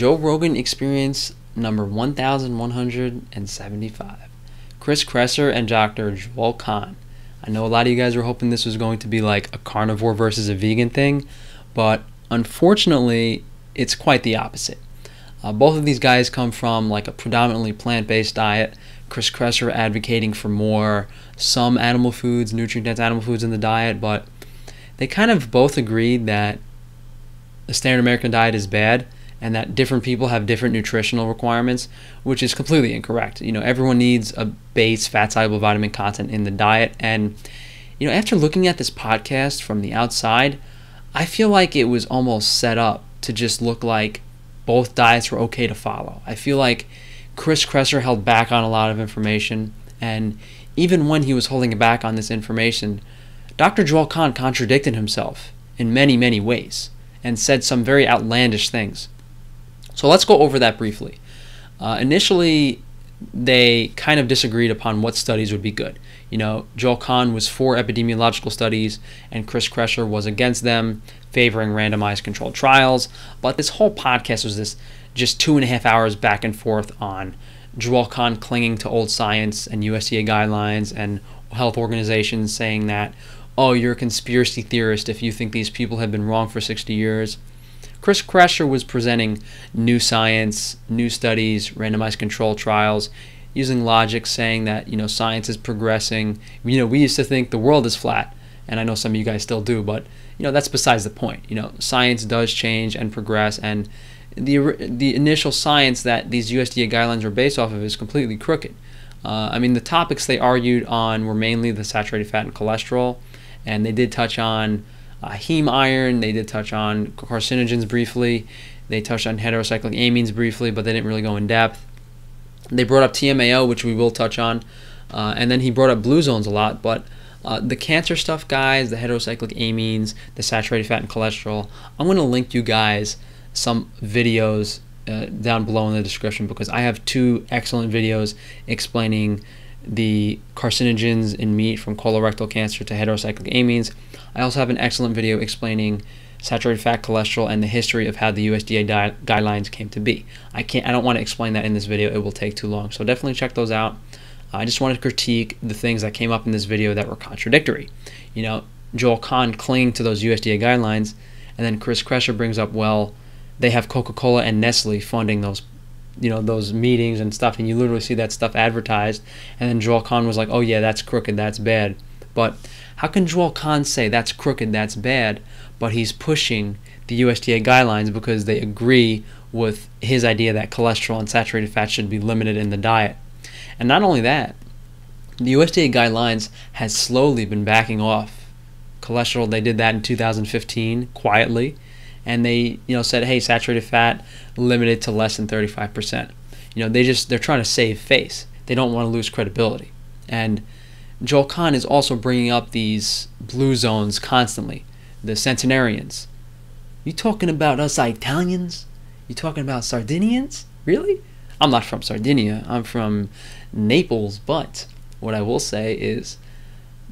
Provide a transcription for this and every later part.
Joe Rogan experience number 1175. Chris Kresser and Dr. Joel Kahn. I know a lot of you guys were hoping this was going to be like a carnivore versus a vegan thing, but unfortunately, it's quite the opposite. Uh, both of these guys come from like a predominantly plant-based diet. Chris Kresser advocating for more some animal foods, nutrient-dense animal foods in the diet, but they kind of both agreed that the standard American diet is bad and that different people have different nutritional requirements, which is completely incorrect. You know, everyone needs a base fat soluble vitamin content in the diet. And, you know, after looking at this podcast from the outside, I feel like it was almost set up to just look like both diets were okay to follow. I feel like Chris Kresser held back on a lot of information, and even when he was holding back on this information, Dr. Joel Kahn contradicted himself in many, many ways and said some very outlandish things. So let's go over that briefly. Uh, initially, they kind of disagreed upon what studies would be good. You know, Joel Kahn was for epidemiological studies, and Chris Kresser was against them, favoring randomized controlled trials. But this whole podcast was this just two and a half hours back and forth on Joel Kahn clinging to old science and USDA guidelines and health organizations saying that, oh, you're a conspiracy theorist if you think these people have been wrong for 60 years. Chris Kresser was presenting new science, new studies, randomized control trials, using logic, saying that you know science is progressing. You know, we used to think the world is flat, and I know some of you guys still do, but you know that's besides the point. You know, science does change and progress, and the the initial science that these USDA guidelines are based off of is completely crooked. Uh, I mean, the topics they argued on were mainly the saturated fat and cholesterol, and they did touch on uh, heme iron. They did touch on carcinogens briefly. They touched on heterocyclic amines briefly, but they didn't really go in depth. They brought up TMAO, which we will touch on, uh, and then he brought up blue zones a lot. But uh, the cancer stuff, guys, the heterocyclic amines, the saturated fat and cholesterol, I'm going to link you guys some videos uh, down below in the description because I have two excellent videos explaining the carcinogens in meat from colorectal cancer to heterocyclic amines. I also have an excellent video explaining saturated fat cholesterol and the history of how the USDA guidelines came to be. I can't I don't want to explain that in this video. It will take too long. So definitely check those out. I just wanted to critique the things that came up in this video that were contradictory. You know, Joel Kahn clinging to those USDA guidelines and then Chris Kresser brings up well they have Coca-Cola and Nestle funding those you know those meetings and stuff and you literally see that stuff advertised and then Joel Kahn was like oh yeah that's crooked that's bad. But how can Joel Kahn say that's crooked that's bad but he's pushing the USDA guidelines because they agree with his idea that cholesterol and saturated fat should be limited in the diet? And not only that the USDA guidelines has slowly been backing off cholesterol. They did that in 2015 quietly and they you know said hey saturated fat limited to less than 35% you know they just they're trying to save face. They don't want to lose credibility. And joel kahn is also bringing up these blue zones constantly. The centenarians. You talking about us italians? You talking about sardinians? Really? I'm not from sardinia. I'm from naples. But what i will say is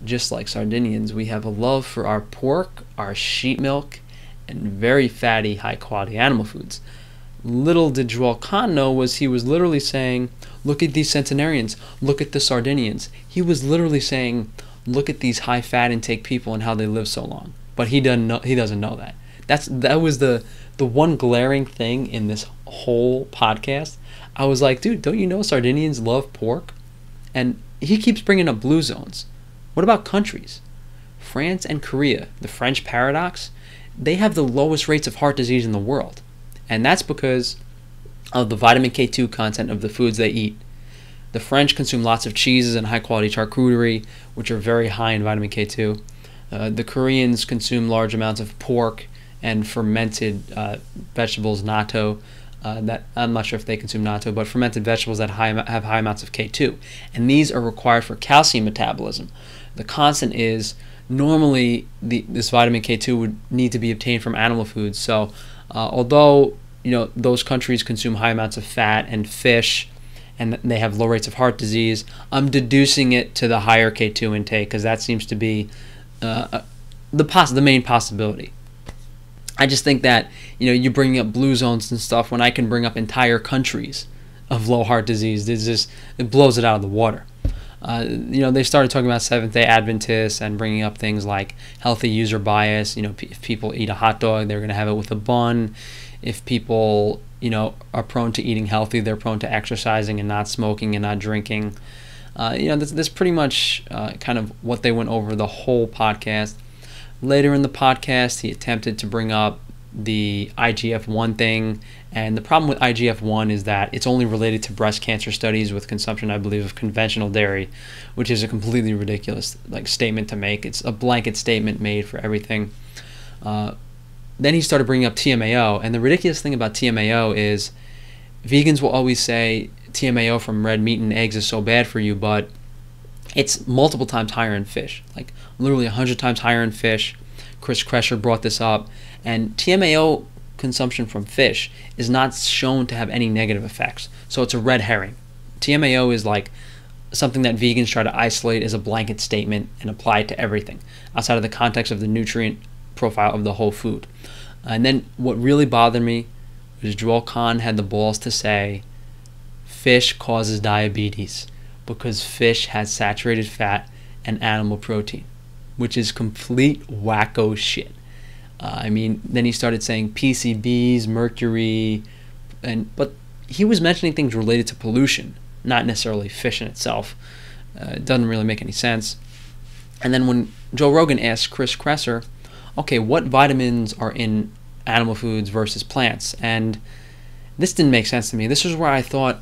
just like sardinians we have a love for our pork our sheep milk and very fatty, high quality animal foods. Little did Joel Kahn know was he was literally saying, look at these centenarians, look at the Sardinians. He was literally saying, look at these high fat intake people and how they live so long. But he doesn't know, he doesn't know that. That's that was the the one glaring thing in this whole podcast. I was like, dude, don't you know Sardinians love pork? And he keeps bringing up blue zones. What about countries? France and Korea, the French paradox they have the lowest rates of heart disease in the world. And that's because of the vitamin K2 content of the foods they eat. The French consume lots of cheeses and high quality charcuterie, which are very high in vitamin K2. Uh, the Koreans consume large amounts of pork and fermented uh, vegetables, natto. Uh, that I'm not sure if they consume natto, but fermented vegetables that high, have high amounts of K2, and these are required for calcium metabolism. The constant is normally the, this vitamin K2 would need to be obtained from animal foods. So uh, although you know those countries consume high amounts of fat and fish and they have low rates of heart disease, I'm deducing it to the higher K2 intake because that seems to be uh, uh, the poss- the main possibility. I just think that you know you bring up blue zones and stuff when I can bring up entire countries of low heart disease. It's just it blows it out of the water. Uh, you know, they started talking about Seventh Day Adventists and bringing up things like healthy user bias. You know, p- if people eat a hot dog, they're going to have it with a bun. If people, you know, are prone to eating healthy, they're prone to exercising and not smoking and not drinking. Uh, you know, that's, this pretty much uh, kind of what they went over the whole podcast. Later in the podcast, he attempted to bring up the IGF 1 thing. And the problem with IGF 1 is that it's only related to breast cancer studies with consumption, I believe, of conventional dairy, which is a completely ridiculous like statement to make. It's a blanket statement made for everything. Uh, then he started bringing up TMAO. And the ridiculous thing about TMAO is vegans will always say TMAO from red meat and eggs is so bad for you, but it's multiple times higher in fish, like literally 100 times higher in fish. Chris Kresser brought this up. And TMAO consumption from fish is not shown to have any negative effects. So it's a red herring. TMAO is like something that vegans try to isolate as a blanket statement and apply it to everything outside of the context of the nutrient profile of the whole food. And then what really bothered me was Joel Kahn had the balls to say fish causes diabetes because fish has saturated fat and animal protein, which is complete wacko shit. Uh, I mean, then he started saying PCBs, mercury, and but he was mentioning things related to pollution, not necessarily fish in itself. Uh, it doesn't really make any sense. And then when Joe Rogan asked Chris Kresser, okay, what vitamins are in animal foods versus plants? And this didn't make sense to me. This is where I thought,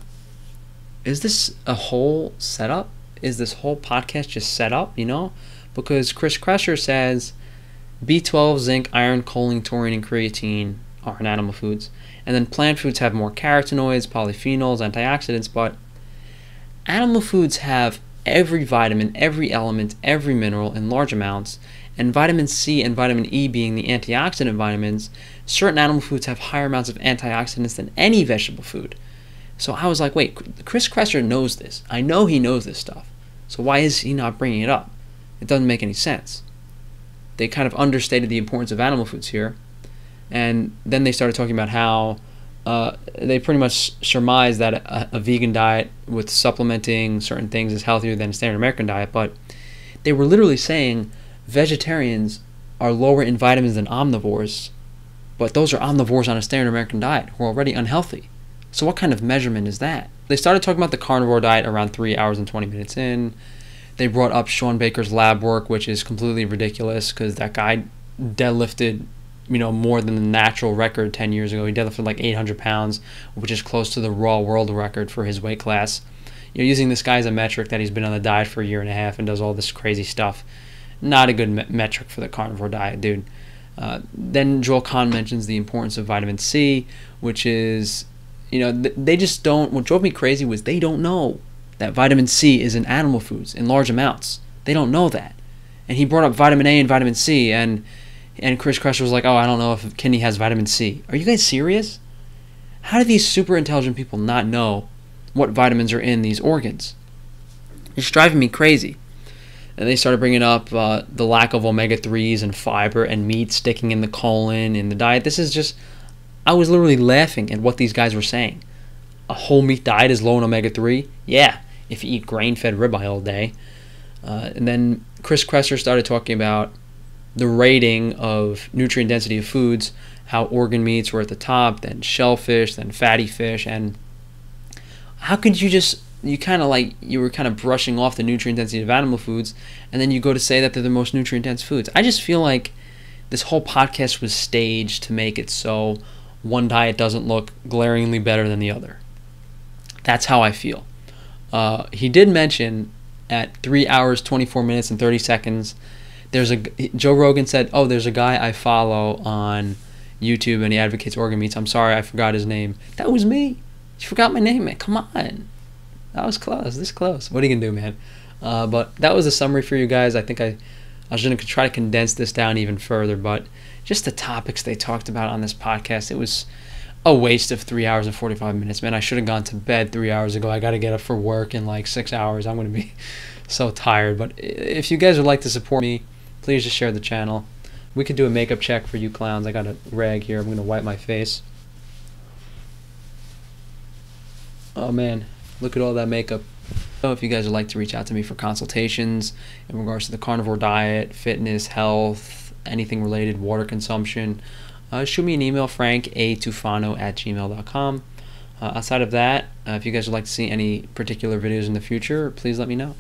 is this a whole setup? Is this whole podcast just set up, you know? Because Chris Kresser says B12, zinc, iron, choline, taurine, and creatine are in animal foods. And then plant foods have more carotenoids, polyphenols, antioxidants, but animal foods have every vitamin, every element, every mineral in large amounts. And vitamin C and vitamin E being the antioxidant vitamins, certain animal foods have higher amounts of antioxidants than any vegetable food. So I was like, wait, Chris Kresser knows this. I know he knows this stuff. So why is he not bringing it up? It doesn't make any sense they kind of understated the importance of animal foods here. And then they started talking about how uh, they pretty much surmised that a, a, vegan diet with supplementing certain things is healthier than a standard American diet. But they were literally saying vegetarians are lower in vitamins than omnivores, but those are omnivores on a standard American diet who are already unhealthy. So, what kind of measurement is that? They started talking about the carnivore diet around 3 hours and 20 minutes in. They brought up Shawn Baker's lab work, which is completely ridiculous because that guy deadlifted, you know, more than the natural record 10 years ago. He deadlifted like 800 pounds, which is close to the raw world record for his weight class. You know, using this guy as a metric that he's been on the diet for a year and a half and does all this crazy stuff. Not a good me- metric for the carnivore diet, dude. Uh, then Joel Kahn mentions the importance of vitamin C, which is, you know, th- they just don't. What drove me crazy was they don't know that vitamin C is in animal foods in large amounts. They don't know that. And he brought up vitamin A and vitamin C, and and Chris Kresser was like, "Oh, I don't know if kidney has vitamin C." Are you guys serious? How do these super intelligent people not know what vitamins are in these organs? It's driving me crazy. And they started bringing up uh, the lack of omega 3s and fiber and meat sticking in the colon in the diet. This is just, I was literally laughing at what these guys were saying. A whole meat diet is low in omega 3? Yeah, if you eat grain fed ribeye all day. Uh, and then Chris Kresser started talking about the rating of nutrient density of foods, how organ meats were at the top, then shellfish, then fatty fish, and how could you just you kind of like you were kind of brushing off the nutrient density of animal foods, and then you go to say that they're the most nutrient dense foods. I just feel like this whole podcast was staged to make it so one diet doesn't look glaringly better than the other. That's how I feel. Uh, he did mention at three hours, 24 minutes, and 30 seconds. There's a Joe Rogan said, "Oh, there's a guy I follow on YouTube, and he advocates organ meats." I'm sorry, I forgot his name. That was me. You forgot my name, man. Come on, that was close. This close. What are you gonna do, man? Uh, but that was a summary for you guys. I think I, I was gonna try to condense this down even further, but just the topics they talked about on this podcast, it was a waste of three hours and 45 minutes, man. I should have gone to bed three hours ago. I got to get up for work in like six hours. I'm going to be so tired. But if you guys would like to support me, please just share the channel. we could do a makeup check for you clowns. I got a rag here. I'm gonna wipe my face. Oh man, look at all that makeup. So if you guys would like to reach out to me for consultations in regards to the carnivore diet, fitness, health, anything related, water consumption, uh, shoot me an email, frank a tufano at gmail.com. Uh, outside of that, uh, if you guys would like to see any particular videos in the future, please let me know.